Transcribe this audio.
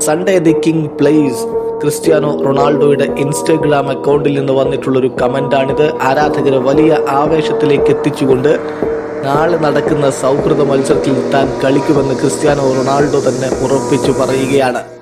Sunday the king plays Cristiano റൊണാൾഡോയുടെ Instagram അക്കൗണ്ടിൽ നിന്ന് വന്നിട്ടുള്ള ഒരു കമന്റാണിത് ആരാധകരെ വലിയ ആവേശത്തിലേക്ക് എത്തിച്ചുകൊണ്ട് നാളെ നടക്കുന്ന സൗഹൃദ മത്സരത്തിൽ താൻ കളിക്കുമെന്ന് ക്രിസ്ത്യാനോ റൊണാൾഡോ തന്നെ ഉറപ്പിച്ചു പറയുകയാണ്.